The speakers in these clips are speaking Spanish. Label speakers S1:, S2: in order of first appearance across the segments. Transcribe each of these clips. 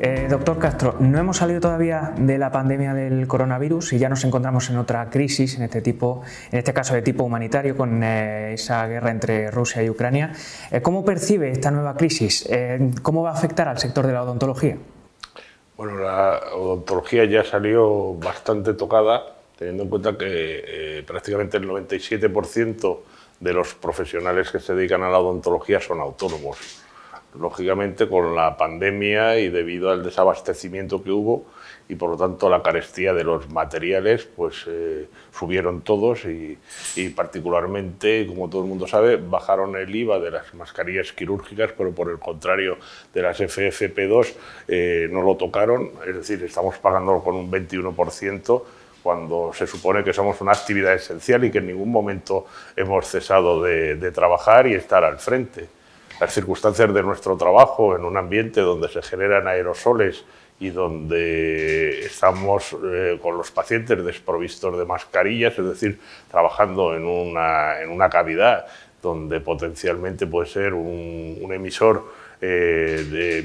S1: Eh, doctor Castro, no hemos salido todavía de la pandemia del coronavirus y ya nos encontramos en otra crisis, en este, tipo, en este caso de tipo humanitario, con eh, esa guerra entre Rusia y Ucrania. Eh, ¿Cómo percibe esta nueva crisis? ¿Cómo va a afectar al sector de la odontología?
S2: Bueno, la odontología ya salió bastante tocada, teniendo en cuenta que prácticamente el 97% de los profesionales que se dedican a la odontología son autónomos lógicamente con la pandemia y debido al desabastecimiento que hubo y por lo tanto la carestía de los materiales, pues eh, subieron todos y, particularmente, como todo el mundo sabe, bajaron el IVA de las mascarillas quirúrgicas, pero por el contrario de las FFP2 eh, no lo tocaron, es decir, estamos pagando con un 21% cuando se supone que somos una actividad esencial y que en ningún momento hemos cesado de trabajar y estar al frente las circunstancias de nuestro trabajo en un ambiente donde se generan aerosoles y donde estamos eh, con los pacientes desprovistos de mascarillas, es decir, trabajando en una, en una cavidad donde potencialmente puede ser un, emisor eh, de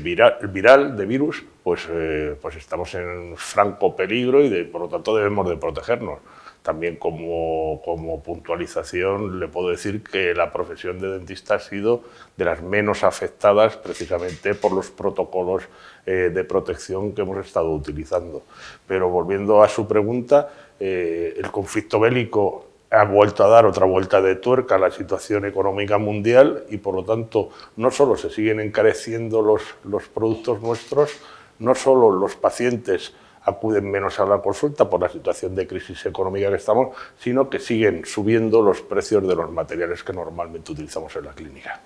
S2: viral, de virus, pues, eh, pues estamos en franco peligro y por lo tanto debemos de protegernos. También como, como, puntualización le puedo decir que la profesión de dentista ha sido de las menos afectadas precisamente por los protocolos eh, de protección que hemos estado utilizando. Pero volviendo a su pregunta, eh, el conflicto bélico ha vuelto a dar otra vuelta de tuerca a la situación económica mundial y por lo tanto no solo se siguen encareciendo los, los productos nuestros, no solo los pacientes acuden menos a la consulta por la situación de crisis económica que estamos, sino que siguen subiendo los precios de los materiales que normalmente utilizamos en la clínica.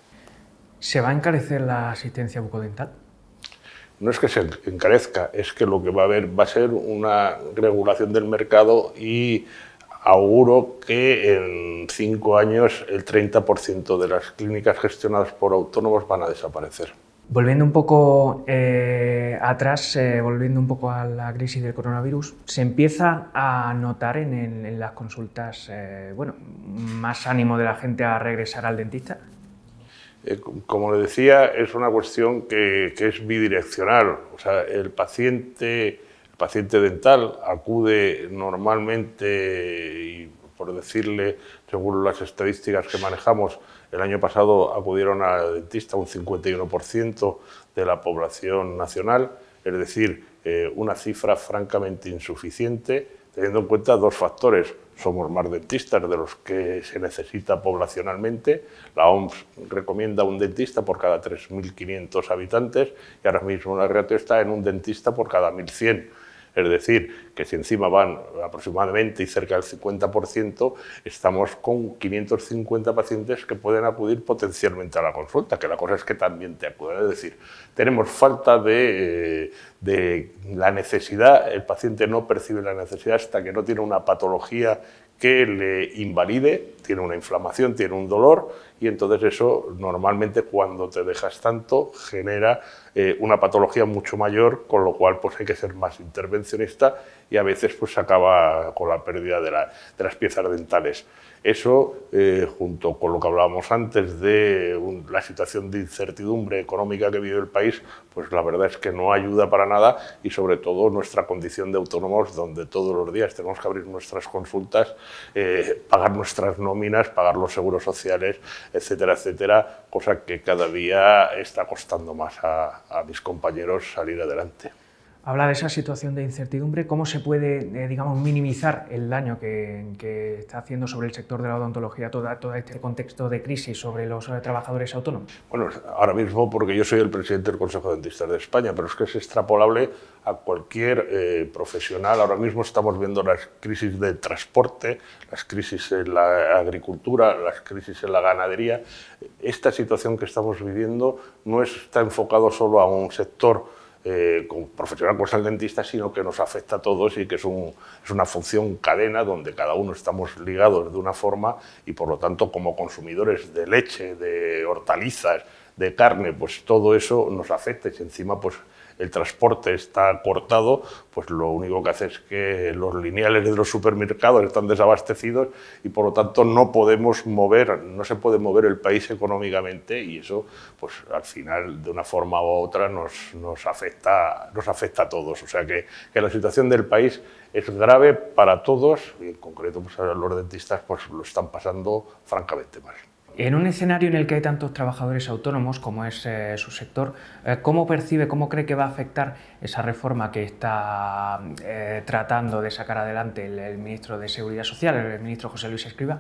S1: ¿Se va a encarecer la asistencia bucodental?
S2: No es que se encarezca, es que lo que va a haber va a ser una regulación del mercado y auguro que en cinco años el 30% de las clínicas gestionadas por autónomos van a desaparecer.
S1: Volviendo un poco eh, atrás, eh, volviendo un poco a la crisis del coronavirus, se empieza a notar en, las consultas, eh, bueno, más ánimo de la gente a regresar al dentista.
S2: como le decía, es una cuestión que, es bidireccional. O sea, el paciente, el paciente dental acude normalmente, por decirle, según las estadísticas que manejamos, el año pasado acudieron al dentista un 51% de la población nacional, es decir, eh, una cifra francamente insuficiente, teniendo en cuenta dos factores. Somos más dentistas de los que se necesita poblacionalmente. La OMS recomienda un dentista por cada 3.500 habitantes y ahora mismo la ratio está en un dentista por cada 1.100 es decir, que si encima van aproximadamente y cerca del 50%, estamos con 550 pacientes que pueden acudir potencialmente a la consulta, que la cosa es que también te acuden. Es decir, tenemos falta de, eh, de la necesidad, el paciente no percibe la necesidad hasta que no tiene una patología que le invalide, tiene una inflamación, tiene un dolor y entonces eso normalmente cuando te dejas tanto genera eh, una patología mucho mayor, con lo cual pues hay que ser más intervencionista y a veces pues se acaba con la pérdida de, las piezas dentales. Eso, eh, junto con lo que hablábamos antes de la situación de incertidumbre económica que vive el país, pues la verdad es que no ayuda para nada y sobre todo nuestra condición de autónomos, donde todos los días tenemos que abrir nuestras consultas, eh, pagar nuestras nóminas, pagar los seguros sociales, etcétera, etcétera, cosa que cada día está costando más a mis compañeros salir adelante
S1: habla de esa situación de incertidumbre, ¿cómo se puede, eh, digamos, minimizar el daño que, está haciendo sobre el sector de la odontología todo, todo este contexto de crisis sobre los eh, trabajadores autónomos?
S2: Bueno, ahora mismo porque yo soy el presidente del Consejo de Dentistas de España, pero es que es extrapolable a cualquier eh, profesional. Ahora mismo estamos viendo las crisis de transporte, las crisis en la agricultura, las crisis en la ganadería. Esta situación que estamos viviendo no está enfocado solo a un sector eh, con profesional como el dentista, sino que nos afecta a todos y que es, es, una función cadena donde cada uno estamos ligados de una forma y por lo tanto como consumidores de leche, de hortalizas, de carne, pues todo eso nos afecta y encima pues el transporte está cortado, pues lo único que hace es que los lineales de los supermercados están desabastecidos y por lo tanto no podemos mover, no se puede mover el país económicamente y eso pues al final de una forma u otra nos, afecta, nos afecta a todos. O sea que, que la situación del país es grave para todos y en concreto pues, los dentistas pues, lo están pasando francamente mal.
S1: En un escenario en el que hay tantos trabajadores autónomos como es eh, su sector, eh, ¿cómo percibe, cómo cree que va a afectar esa reforma que está eh, tratando de sacar adelante el, ministro de Seguridad Social, el ministro José Luis Escriba?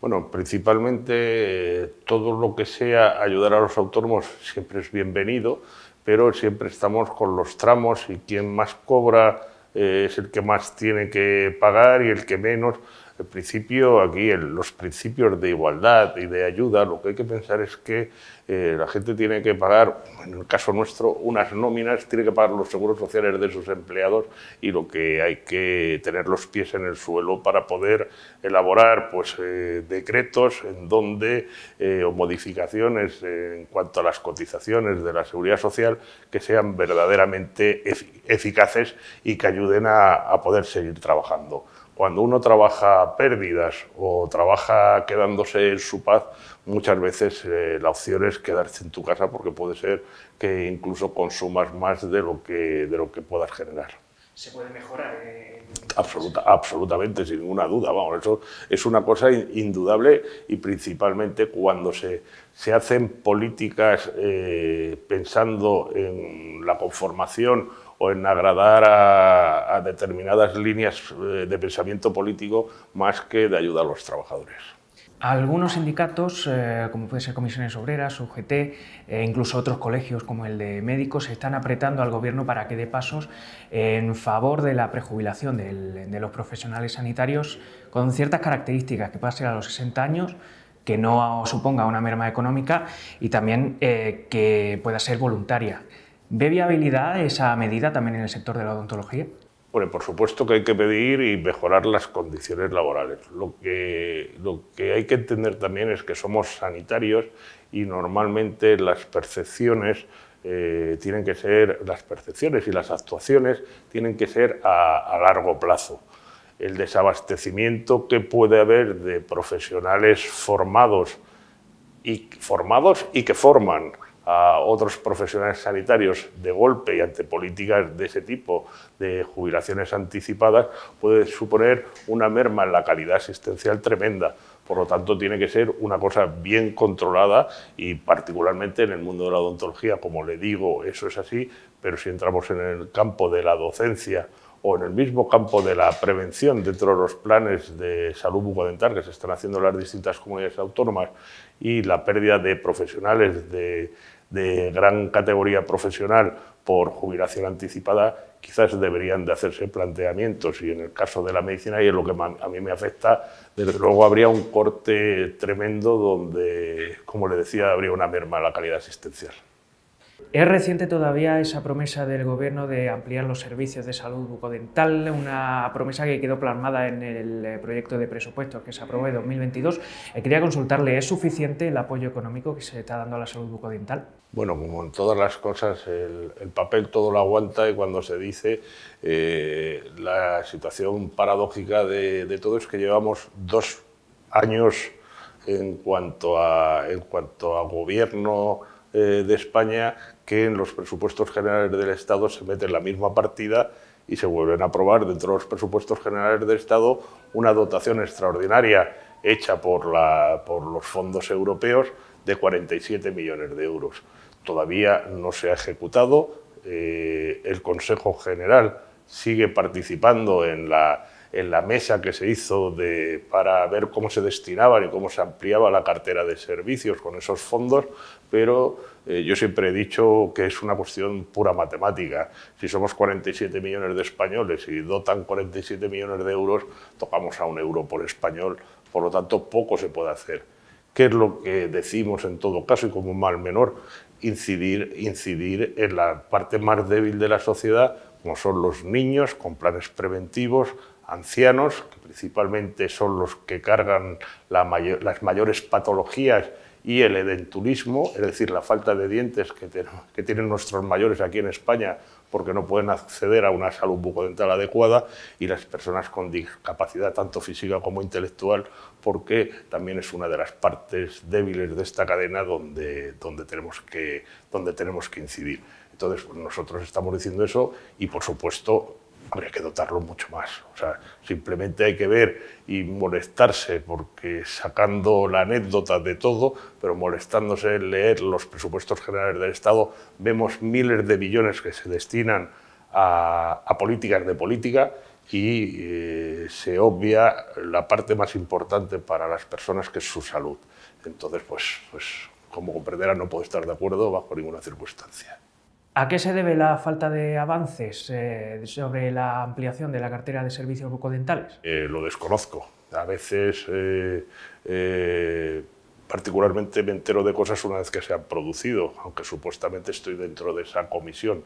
S2: Bueno, principalmente todo lo que sea ayudar a los autónomos siempre es bienvenido, pero siempre estamos con los tramos y quien más cobra es el que más tiene que pagar y el que menos el principio, aquí, los principios de igualdad y de ayuda, lo que hay que pensar es que eh, la gente tiene que pagar, en el caso nuestro, unas nóminas, tiene que pagar los seguros sociales de sus empleados y lo que hay que tener los pies en el suelo para poder elaborar pues, eh, decretos en donde, eh, o modificaciones en cuanto a las cotizaciones de la seguridad social que sean verdaderamente eficaces y que ayuden a poder seguir trabajando. Cuando uno trabaja pérdidas o trabaja quedándose en su paz, muchas veces eh, la opción es quedarse en tu casa porque puede ser que incluso consumas más de lo que, de lo que puedas generar.
S1: ¿Se puede mejorar? Eh,
S2: Absoluta, absolutamente, sin ninguna duda. Vamos, eso es una cosa indudable y principalmente cuando se, se hacen políticas eh, pensando en la conformación o en agradar a, determinadas líneas eh, de pensamiento político más que de ayudar a los trabajadores.
S1: Algunos sindicatos, eh, como puede ser Comisiones Obreras, UGT, e incluso otros colegios como el de médicos, están apretando al gobierno para que dé pasos en favor de la prejubilación de los profesionales sanitarios con ciertas características, que pasen a los 60 años, que no suponga una merma económica y también eh, que pueda ser voluntaria. ¿Ve viabilidad esa medida también en el sector de la odontología?
S2: Bueno, por supuesto que hay que pedir y mejorar las condiciones laborales. Lo que, lo que hay que entender también es que somos sanitarios y normalmente las percepciones eh, tienen que ser, las percepciones y las actuaciones tienen que ser a, a largo plazo. El desabastecimiento que puede haber de profesionales formados y, formados y que forman a otros profesionales sanitarios de golpe y ante políticas de ese tipo de jubilaciones anticipadas puede suponer una merma en la calidad asistencial tremenda. Por lo tanto, tiene que ser una cosa bien controlada y particularmente en el mundo de la odontología, como le digo, eso es así, pero si entramos en el campo de la docencia o en el mismo campo de la prevención dentro de los planes de salud bucodental que se están haciendo en las distintas comunidades autónomas y la pérdida de profesionales de de gran categoría profesional por jubilación anticipada, quizás deberían de hacerse planteamientos y en el caso de la medicina, y es lo que a mí me afecta, desde luego habría un corte tremendo donde, como le decía, habría una merma en la calidad asistencial.
S1: Es reciente todavía esa promesa del Gobierno de ampliar los servicios de salud bucodental, una promesa que quedó plasmada en el eh, proyecto de presupuestos que se aprobó en 2022. Eh, quería consultarle, ¿es suficiente el apoyo económico que se está dando a la salud bucodental?
S2: Bueno, como en todas las cosas, el, papel todo lo aguanta y cuando se dice eh, la situación paradójica de, todo es que llevamos dos años en cuanto a, en cuanto a gobierno de España que en los presupuestos generales del Estado se mete en la misma partida y se vuelven a aprobar dentro de los presupuestos generales del Estado una dotación extraordinaria hecha por, la, por los fondos europeos de 47 millones de euros. Todavía no se ha ejecutado, eh, el Consejo General sigue participando en la, en la mesa que se hizo de, para ver cómo se destinaban y cómo se ampliaba la cartera de servicios con esos fondos, pero eh, yo siempre he dicho que es una cuestión pura matemática. Si somos 47 millones de españoles y dotan 47 millones de euros, tocamos a un euro por español, por lo tanto poco se puede hacer. ¿Qué es lo que decimos en todo caso y como mal menor? Incidir, incidir en la parte más débil de la sociedad, como son los niños, con planes preventivos, ancianos, que principalmente son los que cargan las mayores patologías y el edentulismo, es decir, la falta de dientes que, tienen nuestros mayores aquí en España porque no pueden acceder a una salud bucodental adecuada y las personas con discapacidad tanto física como intelectual porque también es una de las partes débiles de esta cadena donde, donde, tenemos, que, donde tenemos que incidir. Entonces, nosotros estamos diciendo eso y, por supuesto, habría que dotarlo mucho más. O sea, simplemente hay que ver y molestarse, porque sacando la anécdota de todo, pero molestándose en leer los presupuestos generales del Estado, vemos miles de billones que se destinan a, políticas de política y eh, se obvia la parte más importante para las personas, que es su salud. Entonces, pues, pues como comprenderán, no puedo estar de acuerdo bajo ninguna circunstancia.
S1: ¿A qué se debe la falta de avances eh, sobre la ampliación de la cartera de servicios bucodentales?
S2: Eh, lo desconozco. A veces, eh, particularmente, me entero de cosas una vez que se han producido, aunque supuestamente estoy dentro de esa comisión.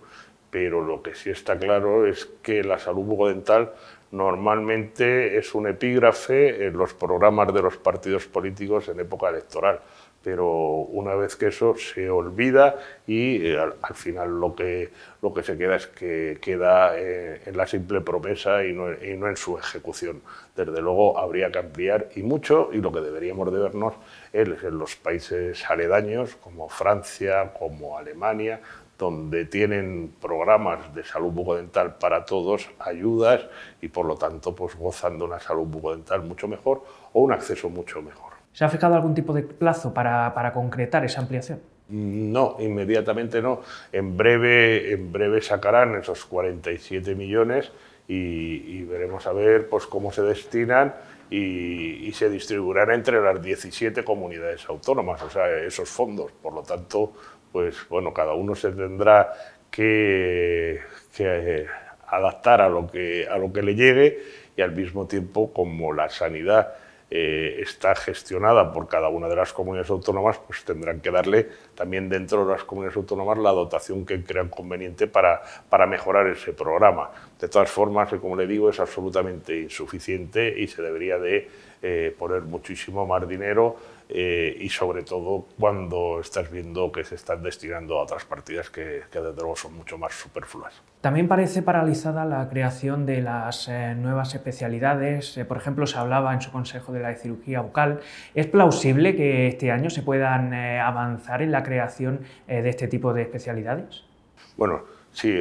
S2: Pero lo que sí está claro es que la salud bucodental normalmente es un epígrafe en los programas de los partidos políticos en época electoral pero una vez que eso se olvida y eh, al, final lo que, lo que se queda es que queda eh, en la simple promesa y no, y no, en su ejecución. Desde luego habría que ampliar y mucho y lo que deberíamos de vernos es en los países aledaños como Francia, como Alemania, donde tienen programas de salud bucodental para todos, ayudas y por lo tanto pues gozan de una salud bucodental mucho mejor o un acceso mucho mejor.
S1: ¿Se ha fijado algún tipo de plazo para, para concretar esa ampliación?
S2: No, inmediatamente no. En breve, en breve sacarán esos 47 millones y, veremos a ver pues, cómo se destinan y, se distribuirán entre las 17 comunidades autónomas, o sea, esos fondos. Por lo tanto, pues bueno, cada uno se tendrá que, que adaptar a lo que, a lo que le llegue y al mismo tiempo, como la sanidad eh, está gestionada por cada una de las comunidades autónomas, pues tendrán que darle también dentro de las comunidades autónomas la dotación que crean conveniente para, para mejorar ese programa. De todas formas, como le digo, es absolutamente insuficiente y se debería de eh, poner muchísimo más dinero eh, y sobre todo cuando estás viendo que se están destinando a otras partidas que, que desde luego son mucho más superfluas.
S1: También parece paralizada la creación de las eh, nuevas especialidades. Eh, por ejemplo, se hablaba en su consejo de la cirugía bucal. ¿Es plausible que este año se puedan avanzar en la creación de este tipo de especialidades?
S2: Bueno, sí,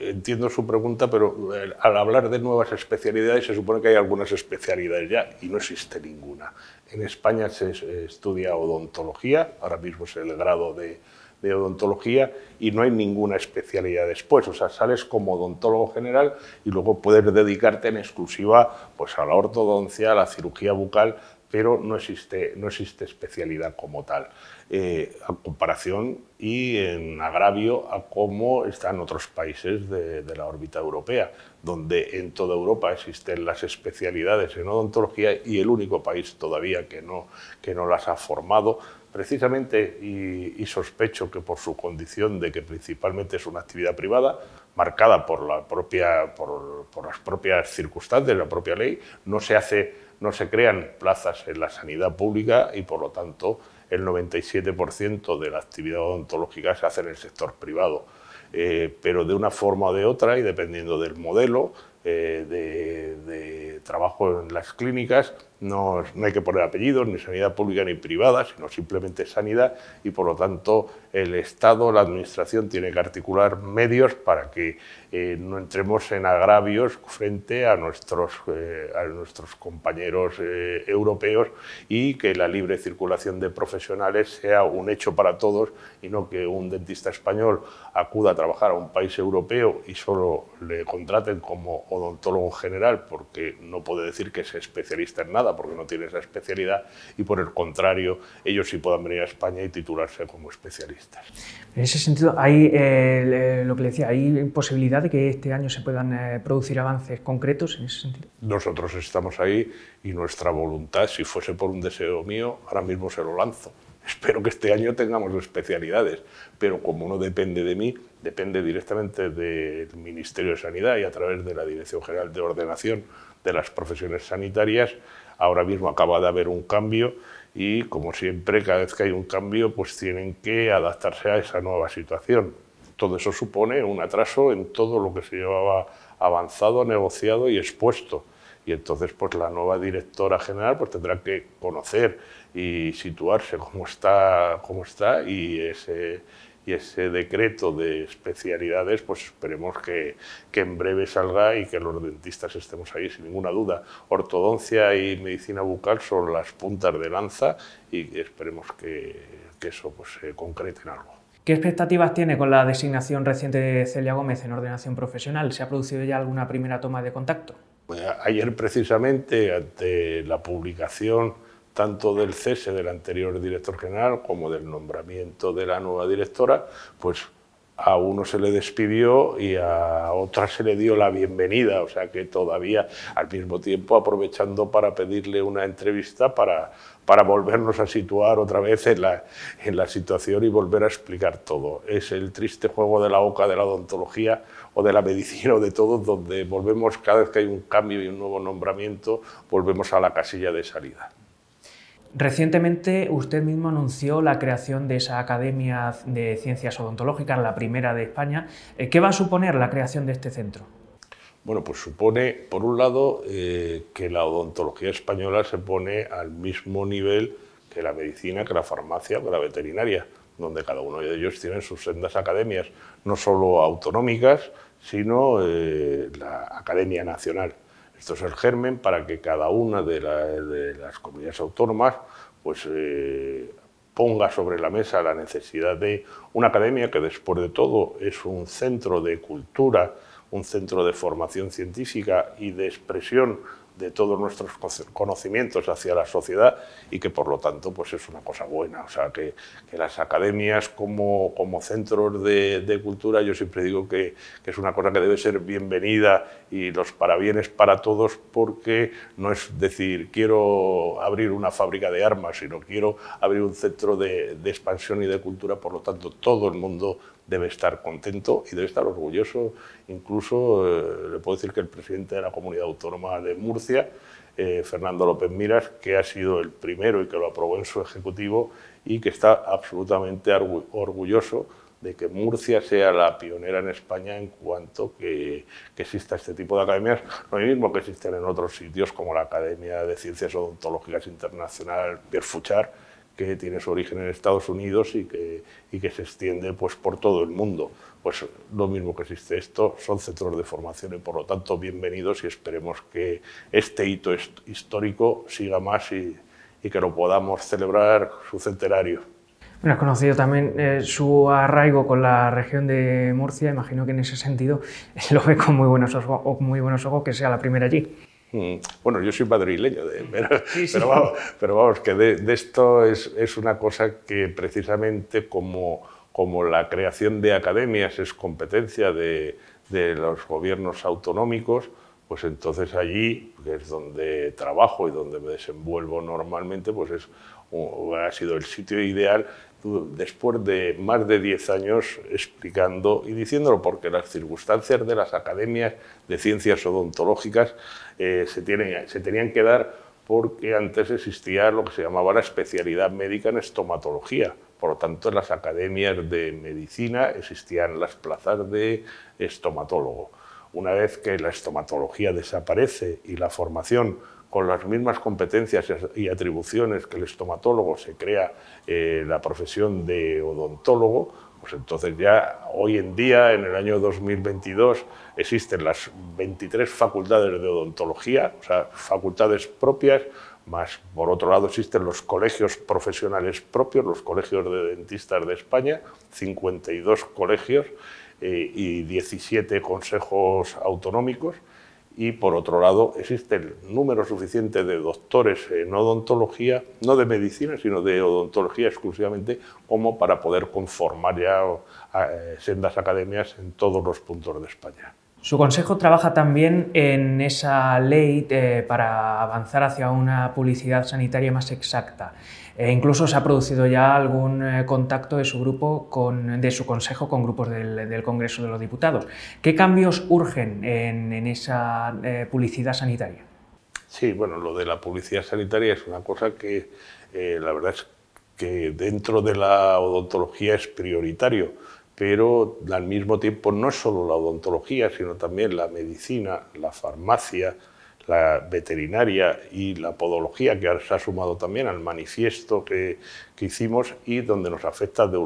S2: entiendo su pregunta, pero al hablar de nuevas especialidades se supone que hay algunas especialidades ya y no existe ninguna. En España se estudia odontología, ahora mismo es el grado de, odontología y no hay ninguna especialidad después. O sea, sales como odontólogo general y luego puedes dedicarte en exclusiva pues, a la ortodoncia, a la cirugía bucal, pero no existe, no existe especialidad como tal, eh, a comparación y en agravio a cómo están otros países de, la órbita europea, donde en toda Europa existen las especialidades en odontología y el único país todavía que no, que no las ha formado, precisamente, y, sospecho que por su condición de que principalmente es una actividad privada, marcada por, la propia, por, por las propias circunstancias, la propia ley, no se hace no se crean plazas en la sanidad pública y por lo tanto el 97% de la actividad odontológica se hace en el sector privado. Eh, pero de una forma o de otra y dependiendo del modelo eh, de, trabajo en las clínicas, no, no, hay que poner apellidos, ni sanidad pública ni privada, sino simplemente sanidad y por lo tanto el Estado, la Administración tiene que articular medios para que eh, no entremos en agravios frente a nuestros, eh, a nuestros compañeros eh, europeos y que la libre circulación de profesionales sea un hecho para todos y no que un dentista español acuda a trabajar a un país europeo y solo le contraten como odontólogo general porque no puede decir que es especialista en nada porque no tiene esa especialidad y por el contrario ellos sí puedan venir a España y titularse como especialistas.
S1: En ese sentido, hay eh, lo que le decía, ¿hay posibilidad de que este año se puedan eh, producir avances concretos en ese sentido?
S2: Nosotros estamos ahí y nuestra voluntad, si fuese por un deseo mío, ahora mismo se lo lanzo. Espero que este año tengamos especialidades, pero como no depende de mí, depende directamente del Ministerio de Sanidad y a través de la Dirección General de Ordenación de las Profesiones Sanitarias, ahora mismo acaba de haber un cambio y como siempre, cada vez que hay un cambio, pues tienen que adaptarse a esa nueva situación. Todo eso supone un atraso en todo lo que se llevaba avanzado, negociado y expuesto. Y entonces, pues la nueva directora general pues, tendrá que conocer y situarse cómo está, cómo está y ese, y ese decreto de especialidades, pues esperemos que, que, en breve salga y que los dentistas estemos ahí sin ninguna duda. Ortodoncia y medicina bucal son las puntas de lanza y esperemos que, que eso pues, se concrete en algo.
S1: ¿Qué expectativas tiene con la designación reciente de Celia Gómez en ordenación profesional? ¿Se ha producido ya alguna primera toma de contacto?
S2: Pues ayer precisamente, ante la publicación tanto del cese del anterior director general como del nombramiento de la nueva directora, pues a uno se le despidió y a otra se le dio la bienvenida, o sea que todavía al mismo tiempo aprovechando para pedirle una entrevista para, para volvernos a situar otra vez en la, en la situación y volver a explicar todo. Es el triste juego de la oca de la odontología o de la medicina o de todo, donde volvemos cada vez que hay un cambio y un nuevo nombramiento, volvemos a la casilla de salida.
S1: Recientemente usted mismo anunció la creación de esa Academia de Ciencias Odontológicas, la primera de España. Eh, ¿Qué va a suponer la creación de este centro?
S2: Bueno, pues supone, por un lado, eh, que la odontología española se pone al mismo nivel que la medicina, que la farmacia, que la veterinaria, donde cada uno de ellos tiene sus sendas academias, no solo autonómicas, sino eh, la Academia Nacional. Esto es el germen para que cada una de, las comunidades autónomas pues, eh, ponga sobre la mesa la necesidad de una academia que después de todo es un centro de cultura, un centro de formación científica y de expresión de todos nuestros conocimientos hacia la sociedad y que por lo tanto pues es una cosa buena. O sea, que, las academias como, como centros de, cultura yo siempre digo que, que, es una cosa que debe ser bienvenida y los parabienes para todos porque no es decir quiero abrir una fábrica de armas, sino quiero abrir un centro de expansión y de cultura, por lo tanto todo el mundo debe estar contento y debe estar orgulloso. Incluso eh, le puedo decir que el presidente de la comunidad autónoma de Murcia, eh, Fernando López Miras, que ha sido el primero y que lo aprobó en su ejecutivo y que está absolutamente orgulloso de que Murcia sea la pionera en España en cuanto que, que, exista este tipo de academias, lo mismo que existen en otros sitios como la Academia de Ciencias Odontológicas Internacional Pierre Fouchard, que tiene su origen en Estados Unidos y que, y que se extiende pues, por todo el mundo. Pues lo mismo que existe esto, son centros de formación y por lo tanto bienvenidos y esperemos que este hito histórico siga más y, y que lo podamos celebrar su centenario.
S1: Bueno, has conocido también eh, su arraigo con la región de Murcia, imagino que en ese sentido lo ve con muy buenos ojos, muy buenos ojos que sea la primera allí.
S2: Mm. Bueno, yo soy madrileño, pero, vamos, que de, esto es, es, una cosa que precisamente como, como la creación de academias es competencia de, de, los gobiernos autonómicos, pues entonces allí, que es donde trabajo y donde me desenvuelvo normalmente, pues es, ha sido el sitio ideal después de más de 10 años explicando y diciéndolo, porque las circunstancias de las academias de ciencias odontológicas eh, se, tienen, se tenían que dar porque antes existía lo que se llamaba la especialidad médica en estomatología. Por lo tanto, en las academias de medicina existían las plazas de estomatólogo. Una vez que la estomatología desaparece y la formación con las mismas competencias y atribuciones que el estomatólogo se crea eh, la profesión de odontólogo, pues entonces ya hoy en día, en el año 2022, existen las 23 facultades de odontología, o sea, facultades propias, más por otro lado existen los colegios profesionales propios, los colegios de dentistas de España, 52 colegios eh, y 17 consejos autonómicos y por otro lado existe el número suficiente de doctores en odontología, no de medicina, sino de odontología exclusivamente, como para poder conformar ya eh, sendas academias en todos los puntos de España.
S1: Su consejo trabaja también en esa ley eh, para avanzar hacia una publicidad sanitaria más exacta. E incluso se ha producido ya algún eh, contacto de su grupo, con, de su consejo, con grupos del, Congreso de los Diputados. ¿Qué cambios urgen en, esa eh, publicidad sanitaria?
S2: Sí, bueno, lo de la publicidad sanitaria es una cosa que eh, la verdad es que dentro de la odontología es prioritario, pero al mismo tiempo no es solo la odontología, sino también la medicina, la farmacia, la veterinaria y la podología, que se ha sumado también al manifiesto que, hicimos y donde nos afecta de,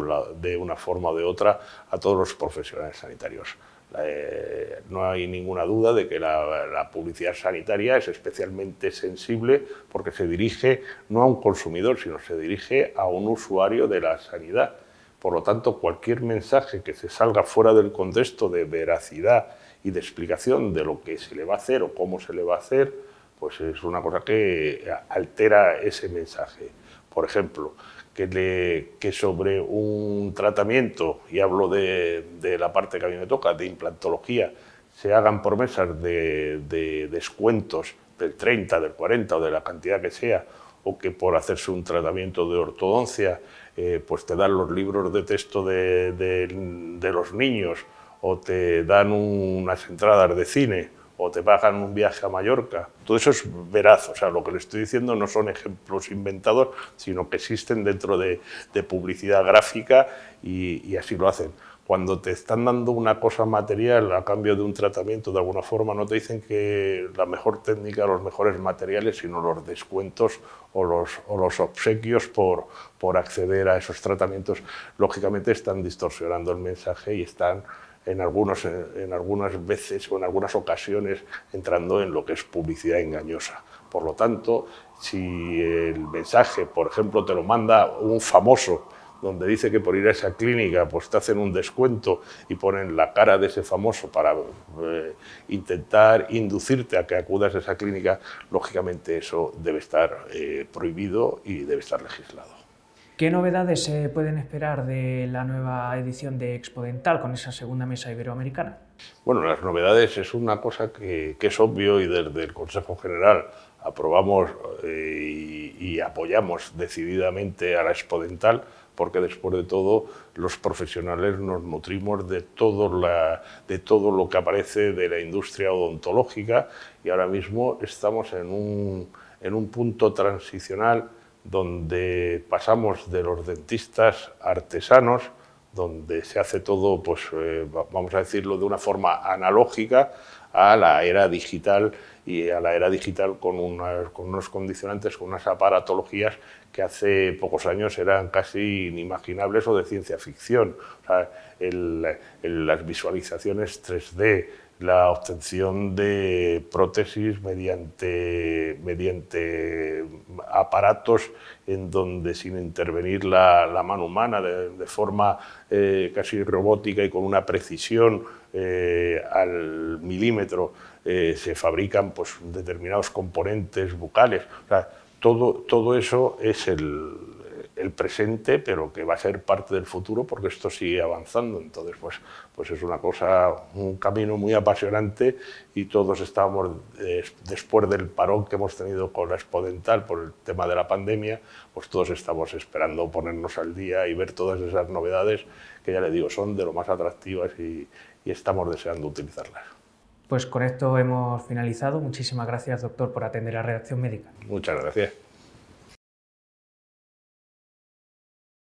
S2: una forma o de otra a todos los profesionales sanitarios. Eh, no hay ninguna duda de que la, publicidad sanitaria es especialmente sensible porque se dirige no a un consumidor, sino se dirige a un usuario de la sanidad. Por lo tanto, cualquier mensaje que se salga fuera del contexto de veracidad y de explicación de lo que se le va a hacer o cómo se le va a hacer, pues es una cosa que altera ese mensaje. Por ejemplo, que, sobre un tratamiento, y hablo de, la parte que a mí me toca, de implantología, se hagan promesas de, de descuentos del 30, del 40 o de la cantidad que sea, o que por hacerse un tratamiento de ortodoncia, eh, pues te dan los libros de texto de, de los niños o te dan unas entradas de cine o te pagan un viaje a Mallorca. Todo eso es veraz, o sea, lo que le estoy diciendo no son ejemplos inventados, sino que existen dentro de, publicidad gráfica y, así lo hacen. Cuando te están dando una cosa material a cambio de un tratamiento, de alguna forma, no te dicen que la mejor técnica, los mejores materiales, sino los descuentos o los, obsequios por, acceder a esos tratamientos, lógicamente están distorsionando el mensaje y están en, en algunas veces o en algunas ocasiones entrando en lo que es publicidad engañosa. Por lo tanto, si el mensaje, por ejemplo, te lo manda un famoso, donde dice que por ir a esa clínica pues te hacen un descuento y ponen la cara de ese famoso para eh, intentar inducirte a que acudas a esa clínica, lógicamente eso debe estar eh, prohibido y debe estar legislado.
S1: ¿Qué novedades se pueden esperar de la nueva edición de Expo Dental con esa segunda mesa iberoamericana?
S2: Bueno, las novedades es una cosa que, es obvio y desde el Consejo General aprobamos eh, y, apoyamos decididamente a la Expo Dental porque después de todo los profesionales nos nutrimos de todo, lo que aparece de la industria odontológica y ahora mismo estamos en un, en un punto transicional donde pasamos de los dentistas artesanos, donde se hace todo, pues, eh, vamos a decirlo de una forma analógica, a la era digital y a la era digital con, unos condicionantes, con unas aparatologías que hace pocos años eran casi inimaginables o de ciencia ficción. las visualizaciones 3D, la obtención de prótesis mediante, mediante aparatos en donde sin intervenir la, mano humana de, forma eh, casi robótica y con una precisión eh, al milímetro eh, se fabrican pues, determinados componentes bucales. todo, todo eso es el, el presente, pero que va a ser parte del futuro porque esto sigue avanzando. Entonces, pues, pues es una cosa, un camino muy apasionante y todos estamos, después del parón que hemos tenido con la Expodental por el tema de la pandemia, pues todos estamos esperando ponernos al día y ver todas esas novedades que ya le digo, son de lo más atractivas y, y estamos deseando utilizarlas.
S1: Pues con esto hemos finalizado. Muchísimas gracias, doctor, por atender a Redacción Médica.
S2: Muchas gracias.